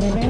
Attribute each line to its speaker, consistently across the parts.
Speaker 1: Bye, bye.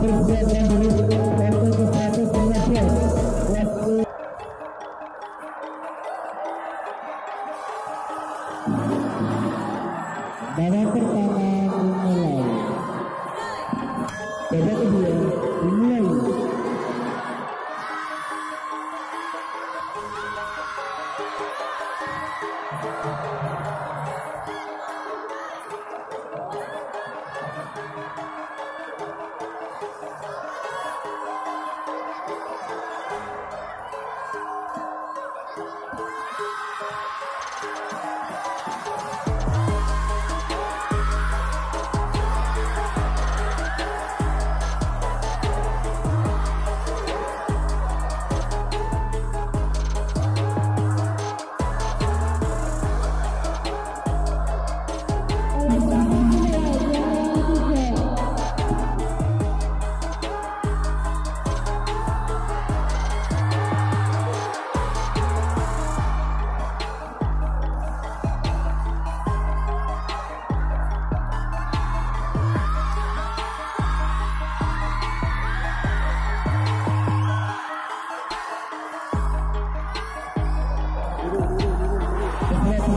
Speaker 1: Gracias.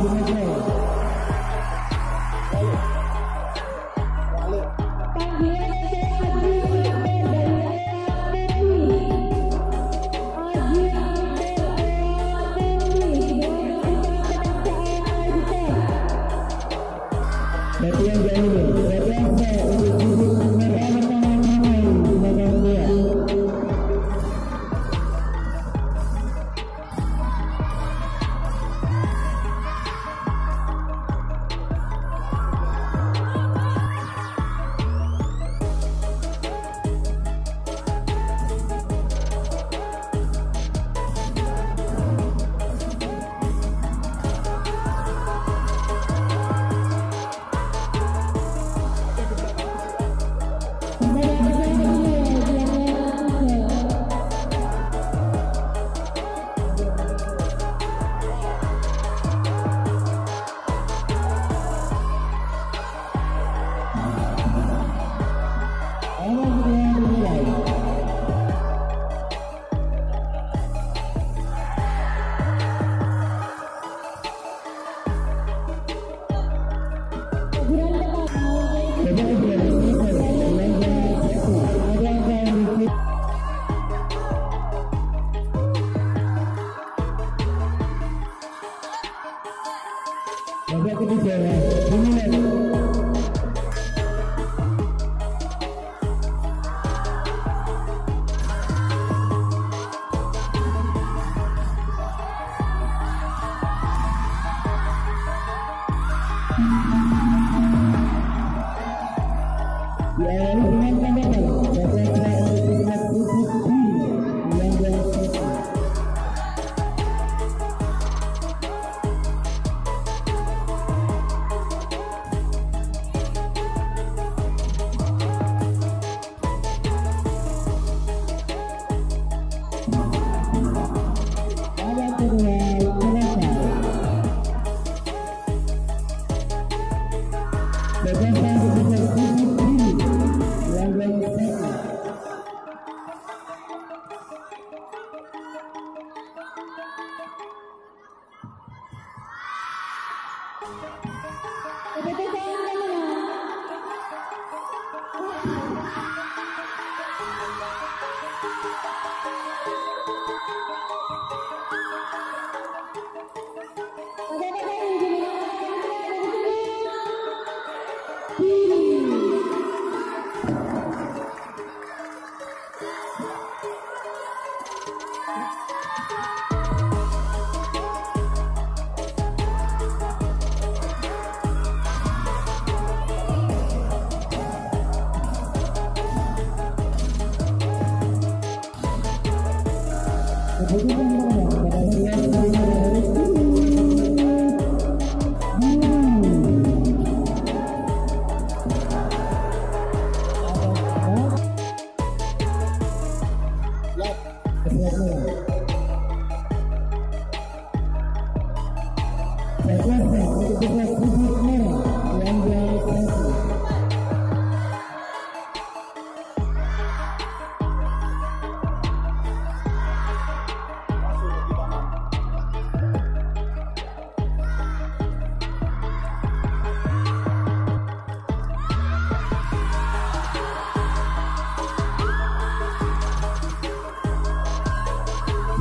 Speaker 1: Lord.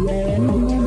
Speaker 1: Ini